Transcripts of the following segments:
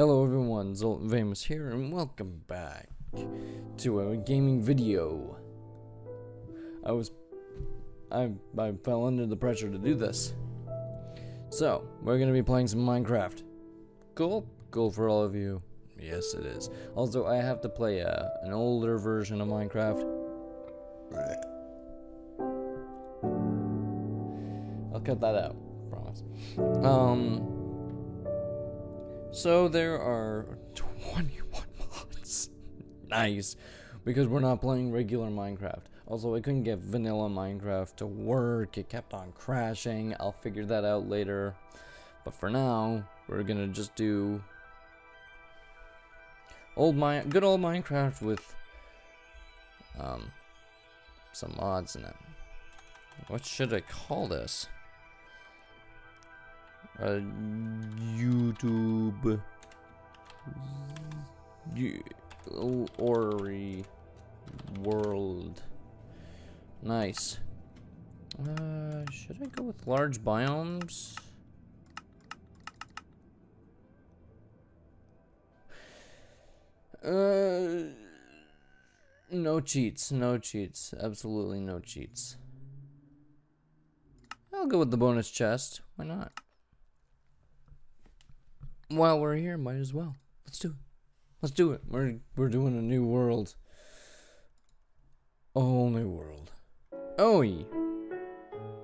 Hello everyone, Zoltan Vamos here, and welcome back to a gaming video. I was, I, I fell under the pressure to do this. So, we're gonna be playing some Minecraft. Cool? Cool for all of you. Yes, it is. Also, I have to play uh, an older version of Minecraft. I'll cut that out, promise. Um, so there are 21 mods. nice. Because we're not playing regular Minecraft. Also, I couldn't get vanilla Minecraft to work. It kept on crashing. I'll figure that out later. But for now, we're gonna just do old my good old Minecraft with um some mods in it. What should I call this? Uh, YouTube Ori World. Nice. Uh, should I go with large biomes? Uh, no cheats, no cheats, absolutely no cheats. I'll go with the bonus chest. Why not? While we're here, might as well. Let's do it. Let's do it. We're we're doing a new world. A whole new world. Oh,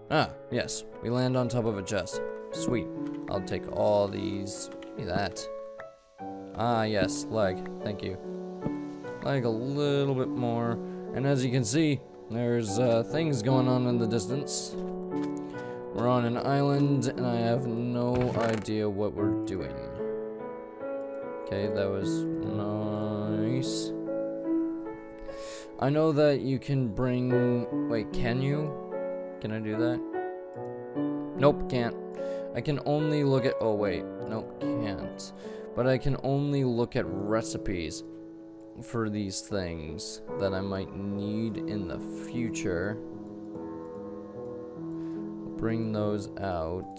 Ah, yes. We land on top of a chest. Sweet. I'll take all these. That. Ah, yes. Leg. Thank you. Leg a little bit more. And as you can see, there's uh, things going on in the distance. We're on an island, and I have no idea what we're doing. Okay, that was nice. I know that you can bring... Wait, can you? Can I do that? Nope, can't. I can only look at... Oh, wait. Nope, can't. But I can only look at recipes for these things that I might need in the future. Bring those out.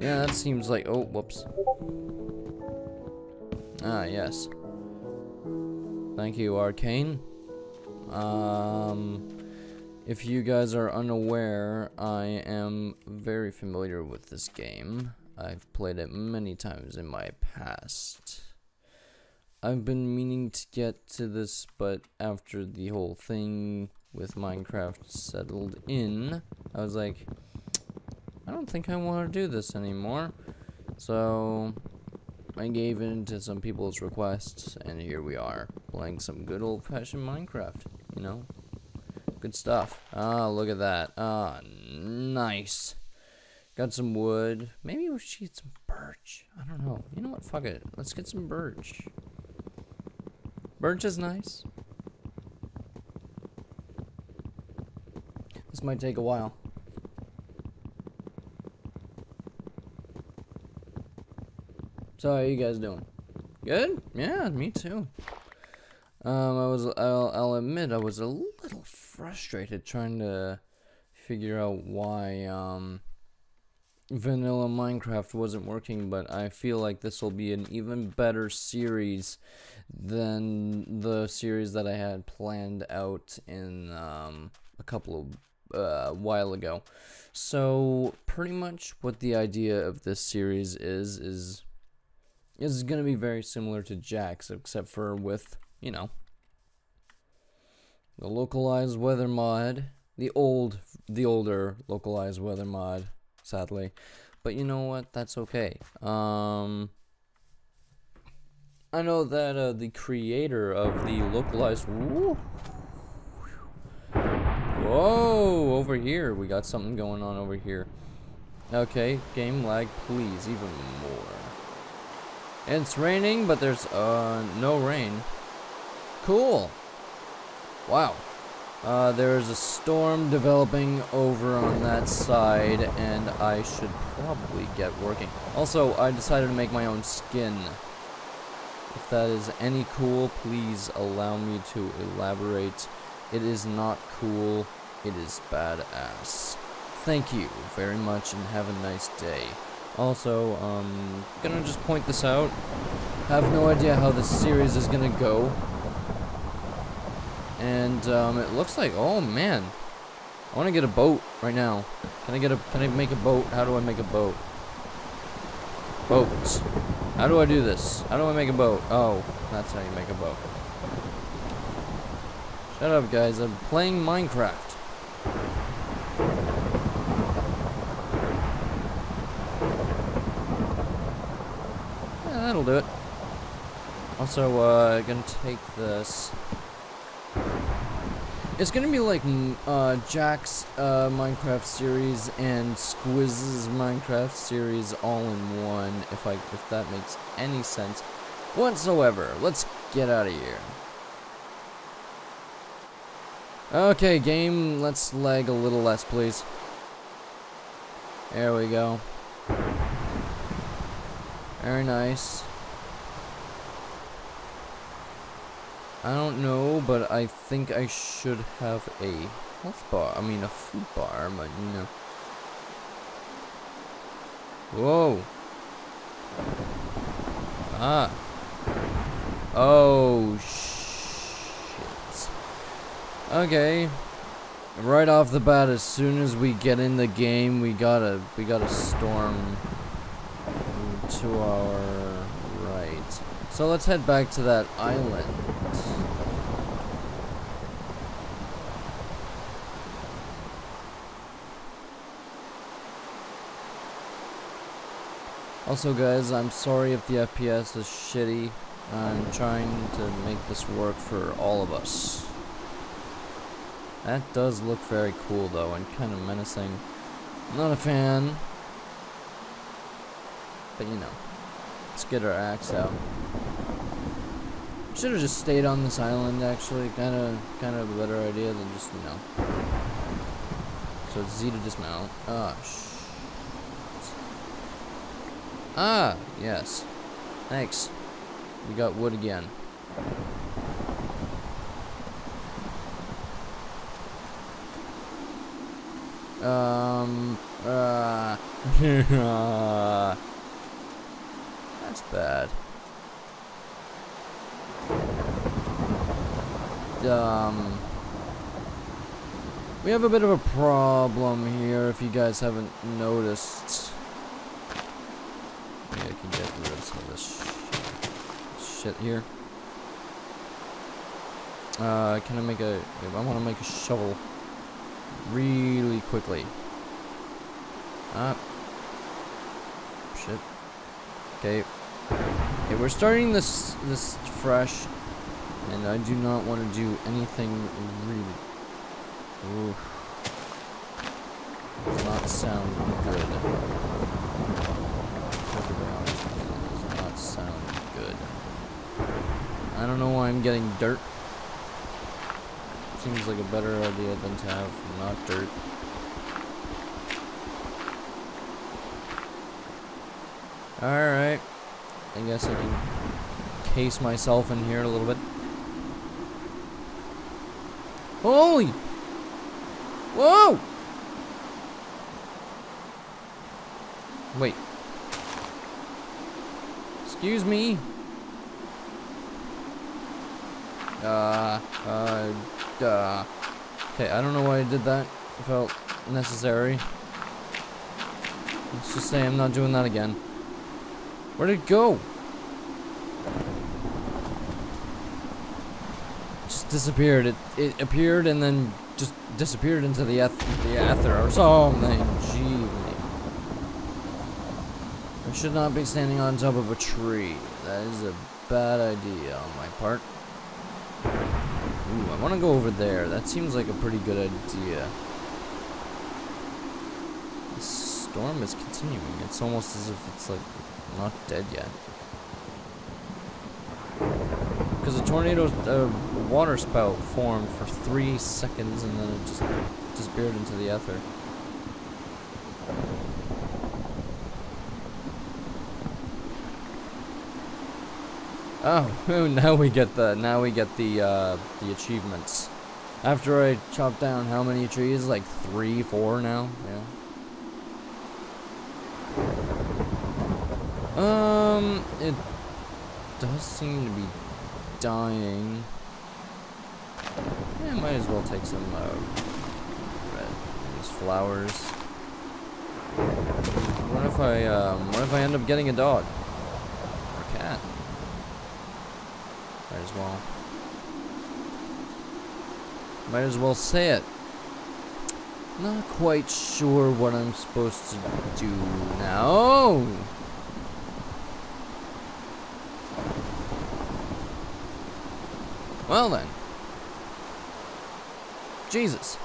Yeah, that seems like... Oh, whoops. Ah, yes. Thank you, Arcane. Um, if you guys are unaware, I am very familiar with this game. I've played it many times in my past. I've been meaning to get to this, but after the whole thing with Minecraft settled in, I was like, I don't think I want to do this anymore. So, I gave in to some people's requests, and here we are, playing some good old-fashioned Minecraft, you know? Good stuff. Ah, look at that. Ah, nice. Got some wood. Maybe we should get some birch. I don't know. You know what? Fuck it. Let's get some birch. Birch is nice. This might take a while. So how you guys doing? Good? Yeah, me too. Um, I was, I'll, I'll admit, I was a little frustrated trying to figure out why, um, vanilla Minecraft wasn't working, but I feel like this will be an even better series than the series that I had planned out in, um, a couple of, uh, while ago. So, pretty much what the idea of this series is, is is going to be very similar to Jack's, except for with, you know, the localized weather mod, the old, the older localized weather mod, sadly. But you know what? That's okay. Um, I know that uh, the creator of the localized. Whoa, whoa! Over here, we got something going on over here. Okay, game lag, please, even more. It's raining, but there's uh, no rain. Cool. Wow. Uh, there's a storm developing over on that side, and I should probably get working. Also, I decided to make my own skin. If that is any cool, please allow me to elaborate. It is not cool. It is badass. Thank you very much, and have a nice day. Also, um, gonna just point this out. Have no idea how this series is gonna go. And, um, it looks like, oh man. I wanna get a boat right now. Can I get a, can I make a boat? How do I make a boat? Boats. How do I do this? How do I make a boat? Oh, that's how you make a boat. Shut up, guys. I'm playing Minecraft. Yeah, that'll do it. Also, uh, gonna take this. It's gonna be like uh, Jack's uh, Minecraft series and Squiz's Minecraft series all in one. If I, if that makes any sense whatsoever. Let's get out of here. Okay, game. Let's lag a little less, please. There we go. Very nice. I don't know, but I think I should have a health bar. I mean, a food bar, but you know. Whoa. Ah. Oh, shit. Okay. Right off the bat, as soon as we get in the game, we gotta, we gotta storm to our right. So let's head back to that island. Also guys, I'm sorry if the FPS is shitty. I'm trying to make this work for all of us. That does look very cool though, and kind of menacing. not a fan. But you know, let's get our axe out. Should have just stayed on this island actually, kind of, kind of a better idea than just, you know. So it's Z to dismount. Ah, Ah, yes. Thanks. We got wood again. Um, uh, that's bad. Um, we have a bit of a problem here if you guys haven't noticed. Shit here. Uh, can I make a, I want to make a shovel really quickly. Ah. Shit. Okay. Okay, we're starting this this fresh, and I do not want to do anything really. Does not sound good. Does not sound good. I don't know why I'm getting dirt Seems like a better idea than to have not dirt. Alright. I guess I can case myself in here a little bit. Holy! Whoa! Wait. Excuse me. Uh, uh, uh, okay, I don't know why I did that. It felt necessary. Let's just say I'm not doing that again. Where'd it go? Just disappeared. It it appeared and then just disappeared into the eth the ether or something. Gee. I should not be standing on top of a tree. That is a bad idea on my part. I want to go over there. That seems like a pretty good idea. The storm is continuing. It's almost as if it's like not dead yet. Because a tornado, a water spout formed for three seconds and then it just disappeared into the ether. Oh, now we get the now we get the uh, the achievements. After I chop down how many trees? Like three, four now. Yeah. Um, it does seem to be dying. Yeah, might as well take some uh, red these flowers. What if I um, what if I end up getting a dog or a cat? Might as well. Might as well say it. Not quite sure what I'm supposed to do now. Well then. Jesus.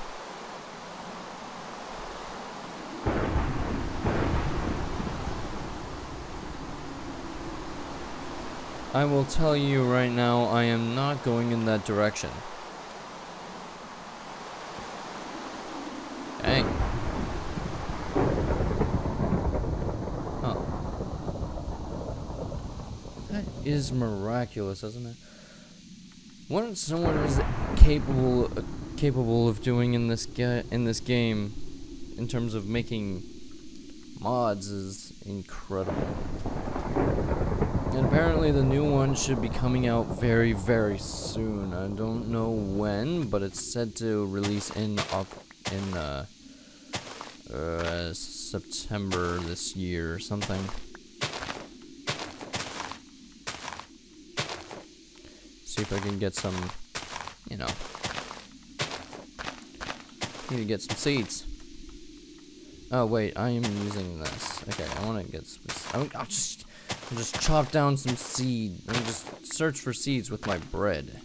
I will tell you right now, I am not going in that direction. Dang. Oh. That is miraculous, isn't it? What someone is capable uh, capable of doing in this in this game, in terms of making mods, is incredible. And apparently the new one should be coming out very, very soon. I don't know when, but it's said to release in in uh, uh, September this year or something. See if I can get some, you know, need to get some seeds. Oh wait, I am using this. Okay, I want to get. Some, I'll just I'll just chop down some seed and just search for seeds with my bread.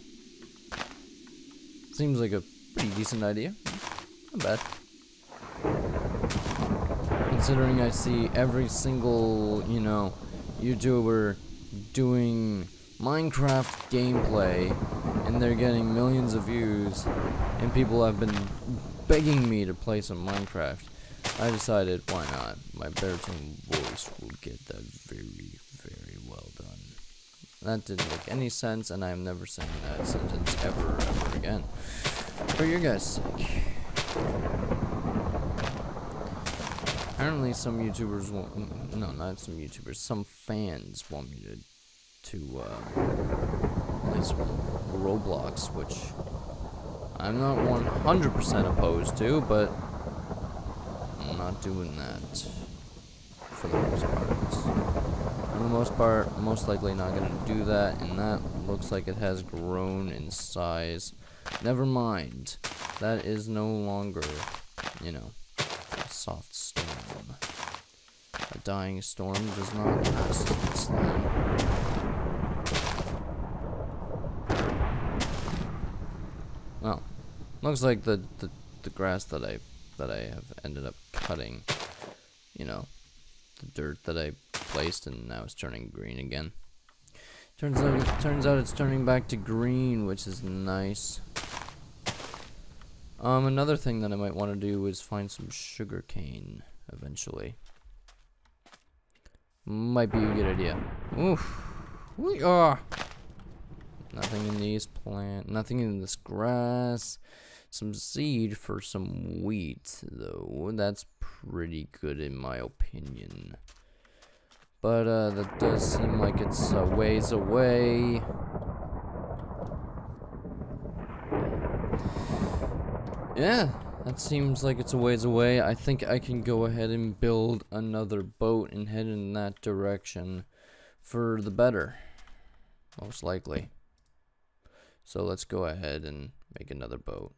Seems like a pretty decent idea. Not bad. Considering I see every single, you know, YouTuber doing Minecraft gameplay and they're getting millions of views and people have been begging me to play some Minecraft. I decided why not? My baritone voice will get that very that didn't make any sense, and I'm never saying that sentence ever, ever again. For your guys' sake. Apparently some YouTubers want, no, not some YouTubers, some fans want me to, to, uh, play some Roblox, which I'm not 100% opposed to, but I'm not doing that for the most part for the most part, most likely not going to do that, and that looks like it has grown in size. Never mind. That is no longer, you know, a soft storm. A dying storm does not last this long. Well, looks like the, the, the grass that I that I have ended up cutting, you know, the dirt that I placed and now it's turning green again. Turns out, turns out it's turning back to green, which is nice. Um, another thing that I might want to do is find some sugar cane eventually. Might be a good idea. Oof. We are. Nothing in these plant. Nothing in this grass. Some seed for some wheat, though. That's pretty good in my opinion. But uh, that does seem like it's a ways away. Yeah, that seems like it's a ways away. I think I can go ahead and build another boat and head in that direction for the better. Most likely. So let's go ahead and make another boat.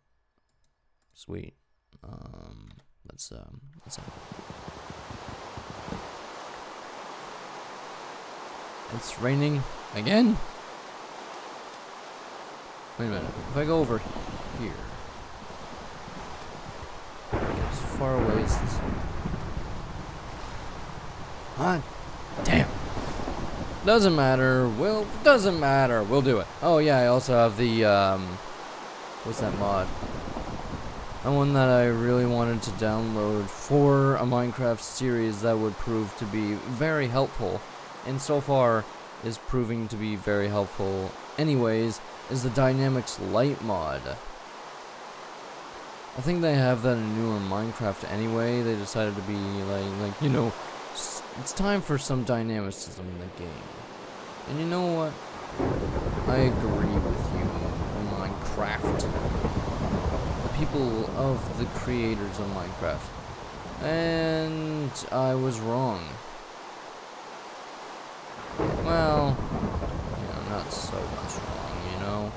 Sweet. Um, let's um, let's. It's raining again? Wait a minute. If I go over here, as far away as this. Ah, damn. Doesn't matter. Will doesn't matter. We'll do it. Oh yeah, I also have the um, what's that mod? The one that I really wanted to download for a Minecraft series that would prove to be very helpful and so far is proving to be very helpful anyways, is the Dynamic Lights mod. I think they have that in newer Minecraft anyway. They decided to be like, like you know, It's time for some dynamicism in the game. And you know what? I agree with you, Minecraft. People of the creators of Minecraft. And I was wrong. Well, yeah, not so much wrong, you know.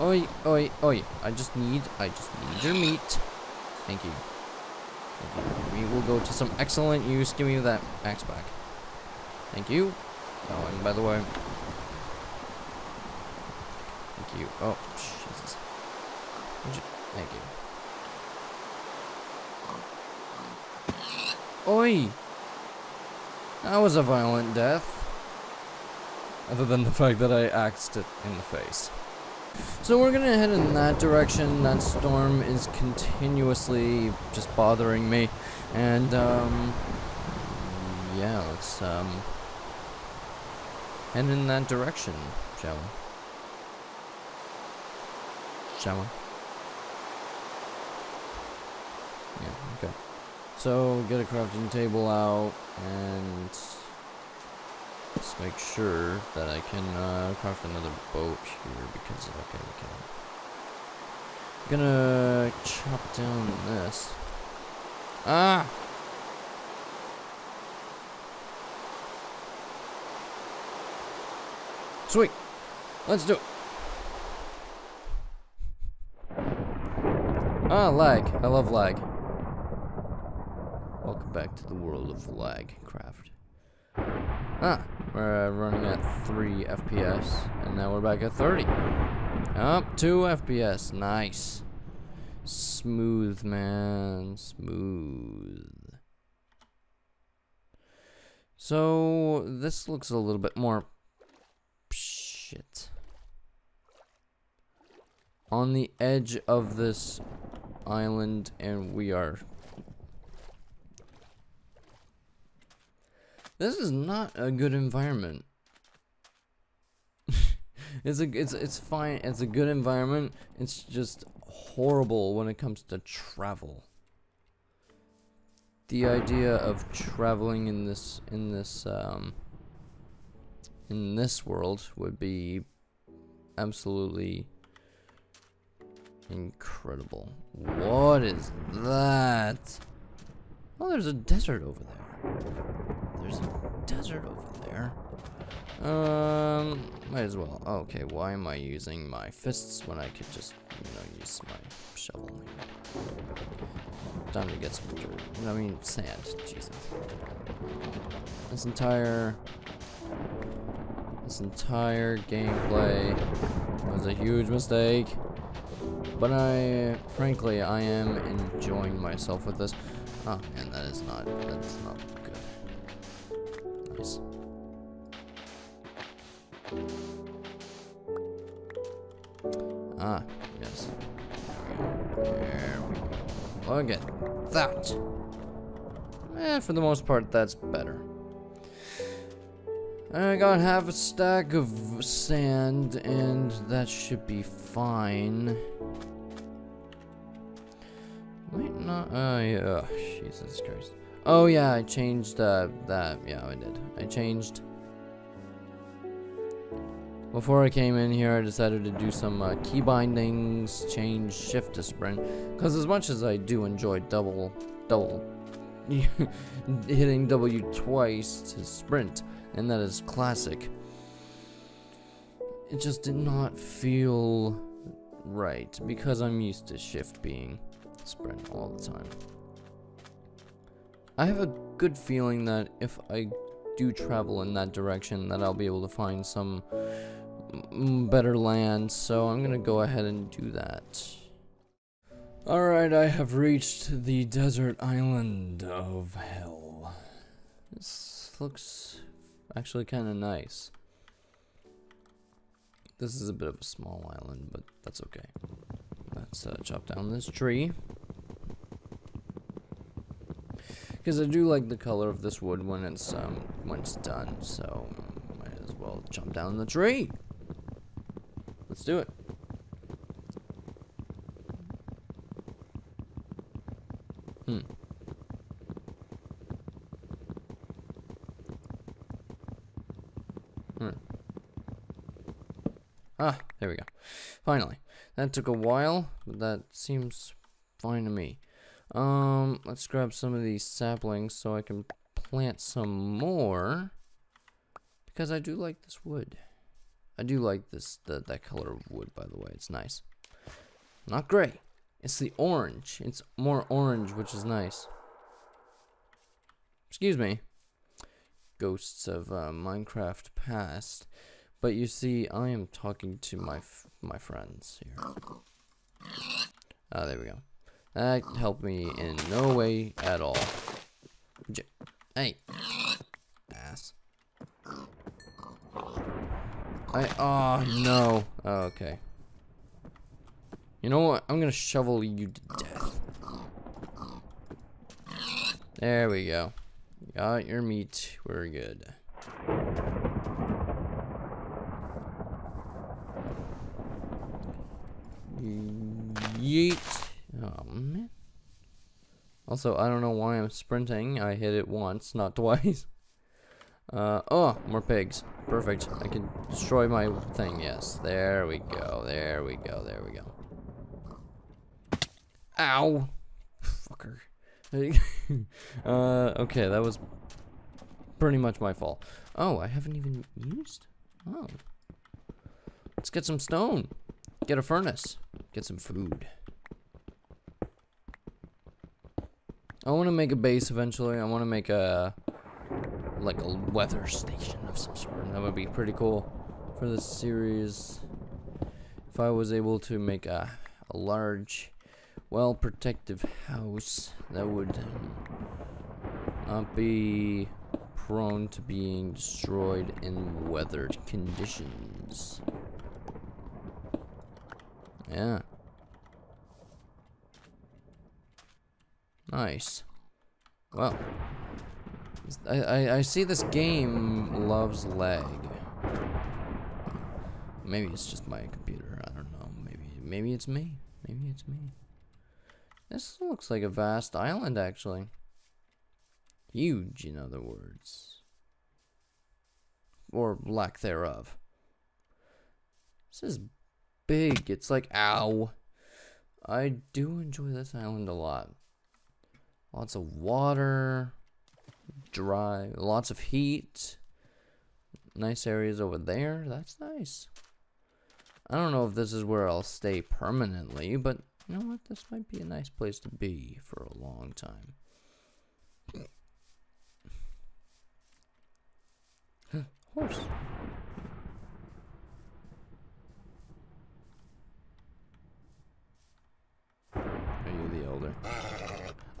Oi, oi, oi. I just need, I just need your meat. Thank you. Thank you. We will go to some excellent use. Give me that axe back. Thank you. Oh, and by the way. Thank you. Oh. You, thank you. Oi! That was a violent death. Other than the fact that I axed it in the face. So we're gonna head in that direction. That storm is continuously just bothering me. And, um, yeah, let's, um, head in that direction, shall we? Shall we? Yeah, okay. So, get a crafting table out, and Let's make sure that I can uh, craft another boat here because okay, we can. I'm gonna chop down this. Ah! Sweet. Let's do it. Ah, lag. I love lag. Welcome back to the world of lag craft. Ah, we're uh, running at 3 FPS, and now we're back at 30. Up 2 FPS, nice. Smooth, man, smooth. So, this looks a little bit more... Shit. On the edge of this island, and we are This is not a good environment. it's a it's it's fine. It's a good environment. It's just horrible when it comes to travel. The idea of traveling in this in this um in this world would be absolutely incredible. What is that? Oh, there's a desert over there. There's a desert over there. Um, might as well. Okay, why am I using my fists when I could just, you know, use my shovel? Time to get some dirt. I mean, sand. Jesus. This entire, this entire gameplay was a huge mistake. But I, frankly, I am enjoying myself with this. Oh, and that is not, that's not good Ah, yes. There we go. Look at that. Eh, for the most part, that's better. I got half a stack of sand, and that should be fine. Not. Oh, yeah. Oh, Jesus Christ. Oh, yeah, I changed uh, that. Yeah, I did. I changed before I came in here, I decided to do some uh, key bindings, change shift to sprint. Because as much as I do enjoy double, double, hitting W twice to sprint, and that is classic, it just did not feel right because I'm used to shift being sprint all the time. I have a good feeling that if I do travel in that direction that I'll be able to find some better land, so I'm gonna go ahead and do that. Alright, I have reached the desert island of hell. This looks actually kind of nice. This is a bit of a small island, but that's okay. Let's uh, chop down this tree. Because I do like the color of this wood when it's, um, when it's done, so might as well chop down the tree. Let's do it. Hmm. Hmm. Ah there we go. Finally. That took a while, but that seems fine to me. Um, let's grab some of these saplings so I can plant some more. Because I do like this wood. I do like this the, that color of wood, by the way. It's nice. Not gray. It's the orange. It's more orange, which is nice. Excuse me. Ghosts of uh, Minecraft past. But you see, I am talking to my my friends here. Ah, there we go. That helped me in no way at all. J hey. Ass. I, oh no. Oh, okay. You know what? I'm gonna shovel you to death. There we go. Got your meat. We're good. Yeet. Oh, man. Also, I don't know why I'm sprinting. I hit it once, not twice. Uh, oh, more pigs. Perfect. I can destroy my thing. Yes, there we go. There we go. There we go. Ow. Fucker. uh, okay, that was pretty much my fault. Oh, I haven't even used? Oh. Let's get some stone. Get a furnace. Get some food. I want to make a base eventually. I want to make a like a weather station of some sort. That would be pretty cool for this series. If I was able to make a, a large, well protective house that would um, not be prone to being destroyed in weathered conditions. Yeah. Nice. Well. I, I, I see this game loves lag. Maybe it's just my computer. I don't know. Maybe maybe it's me. Maybe it's me. This looks like a vast island, actually. Huge, in other words. Or lack thereof. This is big. It's like, ow. I do enjoy this island a lot. Lots of water. Dry. Lots of heat. Nice areas over there. That's nice. I don't know if this is where I'll stay permanently, but you know what? This might be a nice place to be for a long time. Horse.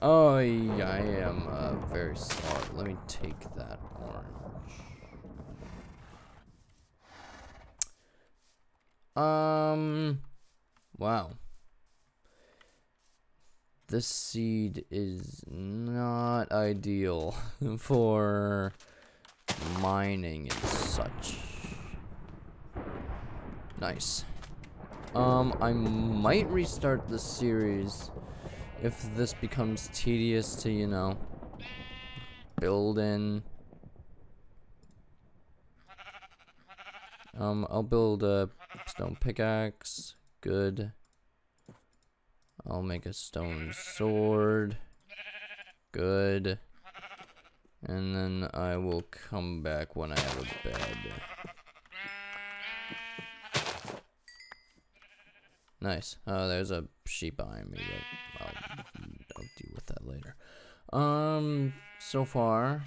Oh, yeah, I am uh, very sorry. Let me take that orange. Um, wow. This seed is not ideal for mining and such. Nice. Um, I might restart the series if this becomes tedious to, you know, build in. Um, I'll build a stone pickaxe. Good. I'll make a stone sword. Good. And then I will come back when I have a bed. Nice. Oh, there's a sheep behind me, but Um, so far,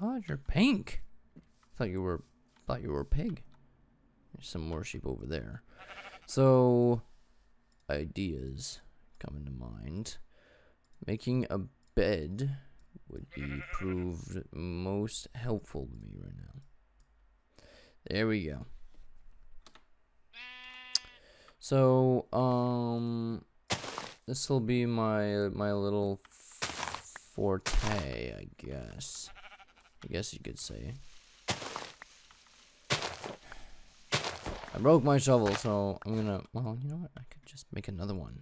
God, you're pink. Thought you were, thought you were a pig. There's some more sheep over there. So, ideas come into mind. Making a bed would be proved most helpful to me right now. There we go. So, um, this will be my my little forte, I guess. I guess you could say. I broke my shovel, so I'm gonna. Well, you know what? I could just make another one.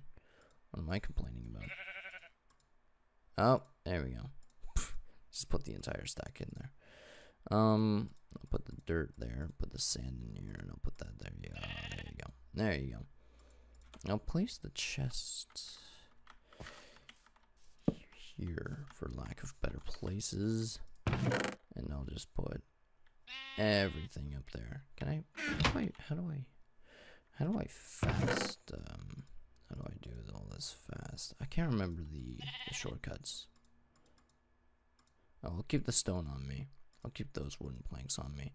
What am I complaining about? Oh, there we go. Just put the entire stack in there. Um, I'll put the dirt there, put the sand in here, and I'll put that there. Yeah, there you go. There you go. I'll place the chest here for lack of better places. And I'll just put everything up there. Can I, wait, how do I, how do I fast, um, how do I do all this fast? I can't remember the, the shortcuts. Oh, I'll keep the stone on me. I'll keep those wooden planks on me.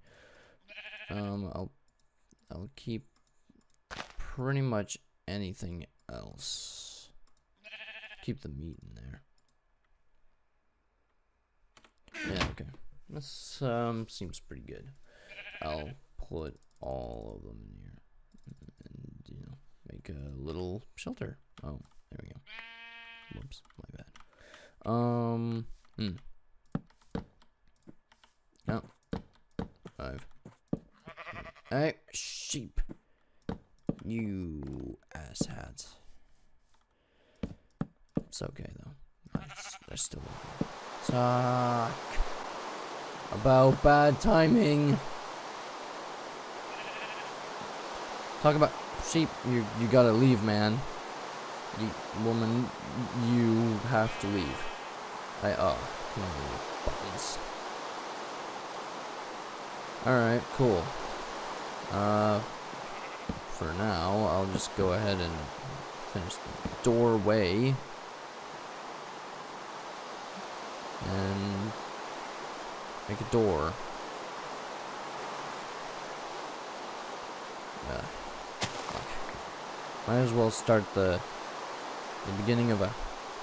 Um, I'll, I'll keep pretty much anything else. Keep the meat in there. Yeah, okay. This um seems pretty good. I'll put all of them in here. And, you know, make a little shelter. Oh, there we go. Whoops, my bad. Um, hmm. No. Five. Hey, sheep. You asshats. It's okay though. They're still okay. Talk about bad timing. Talk about sheep. You you gotta leave, man. You woman, you have to leave. I oh, come on, you buttons. All right, cool. Uh, for now, I'll just go ahead and finish the doorway. and make a door. Yeah. Might as well start the the beginning of a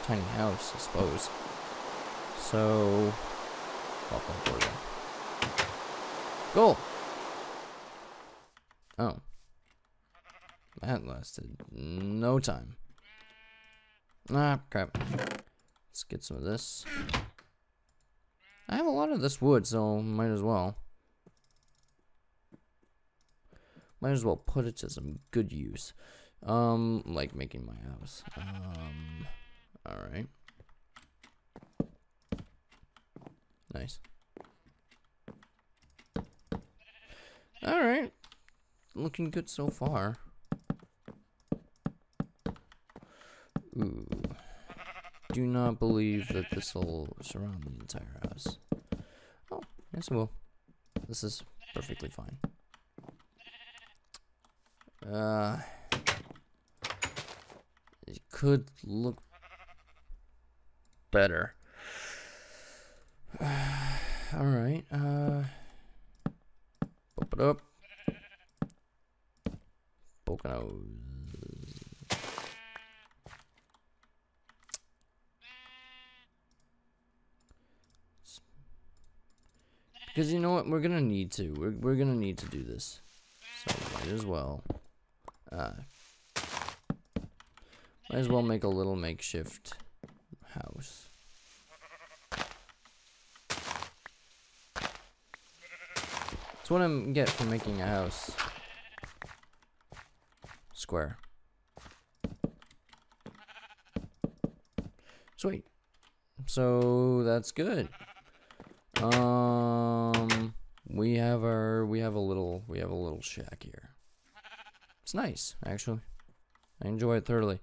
tiny house, I suppose. So, pop that door there. Go. Oh, that lasted no time. Ah, crap. Let's get some of this. I have a lot of this wood, so might as well. Might as well put it to some good use. Um, like making my house. Um, alright. Nice. Alright. Looking good so far. Ooh do not believe that this will surround the entire house. Oh, yes it will. This is perfectly fine. Uh, it could look better. All right. Uh, pop it up. Poconos. Because you know what? We're going to need to. We're, we're going to need to do this. So might as well. Uh, might as well make a little makeshift house. That's what I get for making a house. Square. Sweet. So that's good. Um, we have our we have a little we have a little shack here. It's nice, actually. I enjoy it thoroughly.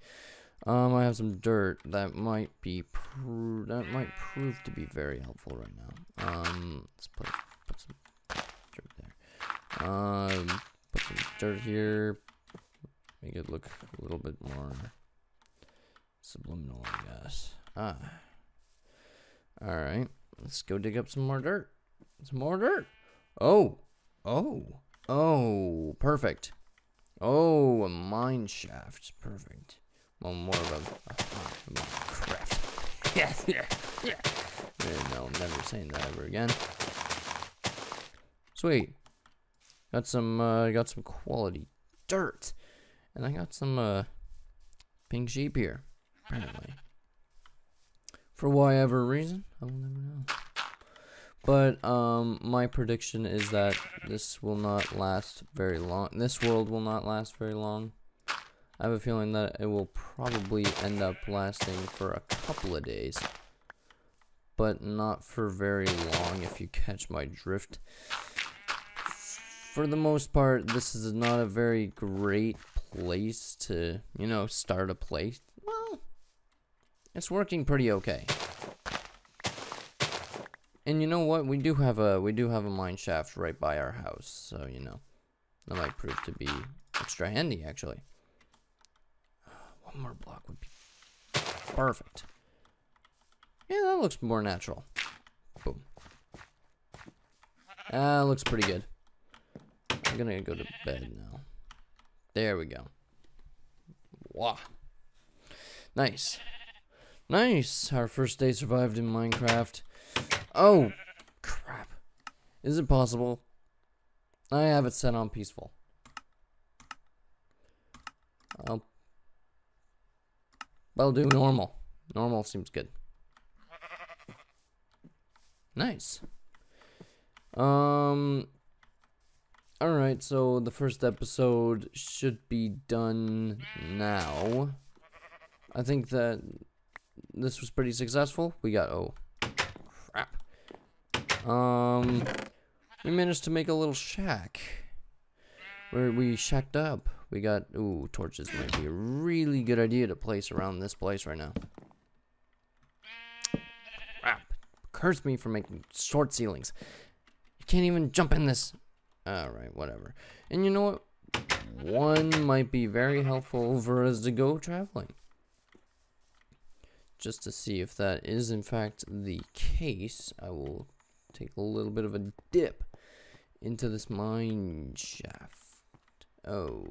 Um, I have some dirt that might be that might prove to be very helpful right now. Um, let's put put some dirt there. Um, put some dirt here. Make it look a little bit more subliminal, I guess. Ah. All right. Let's go dig up some more dirt. Some more dirt. Oh. Oh. Oh. Perfect. Oh, a mine shaft. Perfect. Well, more of a, a craft. yes, yeah, yeah. No, I'm never saying that ever again. Sweet. Got some, uh, got some quality dirt. And I got some, uh, pink sheep here, apparently. For whatever reason, I will never know. But um, my prediction is that this will not last very long. This world will not last very long. I have a feeling that it will probably end up lasting for a couple of days. But not for very long if you catch my drift. for the most part, this is not a very great place to, you know, start a place. It's working pretty okay. And you know what? We do have a we do have a mine shaft right by our house, so you know that might prove to be extra handy. Actually, one more block would be perfect. Yeah, that looks more natural. Boom. Ah, looks pretty good. I'm gonna go to bed now. There we go. Wow. Nice. Nice. Our first day survived in Minecraft. Oh, crap. Is it possible? I have it set on peaceful. I'll, I'll do normal. Normal seems good. Nice. Um, Alright, so the first episode should be done now. I think that this was pretty successful. We got, oh, crap. Um, we managed to make a little shack. Where we shacked up. We got, ooh, torches might be a really good idea to place around this place right now. Crap. Curse me for making short ceilings. You can't even jump in this. Alright, whatever. And you know what? One might be very helpful for us to go traveling. Just to see if that is in fact the case, I will take a little bit of a dip into this mine shaft. Oh.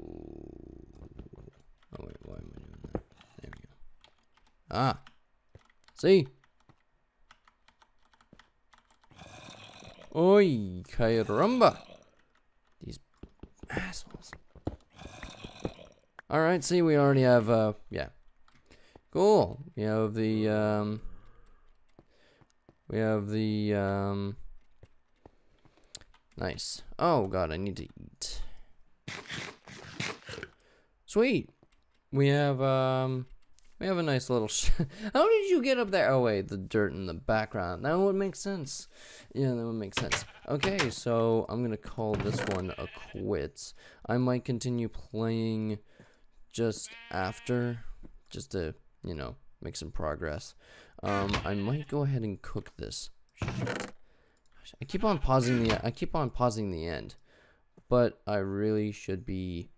Oh wait, why am I doing that? There we go. Ah. See? Oi, caramba. Assholes. Alright, see, we already have, uh, yeah. Cool. We have the, um, we have the, um, nice. Oh, God, I need to eat. Sweet. We have, um, we have a nice little. How did you get up there? Oh wait, the dirt in the background. That would make sense. Yeah, that would make sense. Okay, so I'm gonna call this one a quits. I might continue playing just after, just to you know make some progress. Um, I might go ahead and cook this. I keep on pausing the. I keep on pausing the end, but I really should be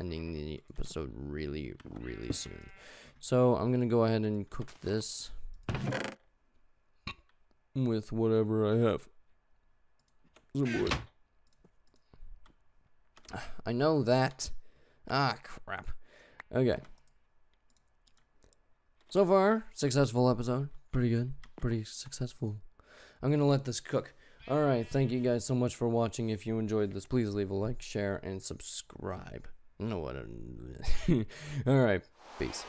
ending the episode really, really soon. So I'm gonna go ahead and cook this with whatever I have. Some wood. I know that. Ah, crap. Okay. So far, successful episode. Pretty good. Pretty successful. I'm gonna let this cook. Alright, thank you guys so much for watching. If you enjoyed this, please leave a like, share, and subscribe. know what? Alright, peace.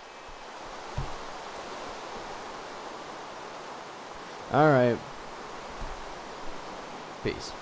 Alright. Peace.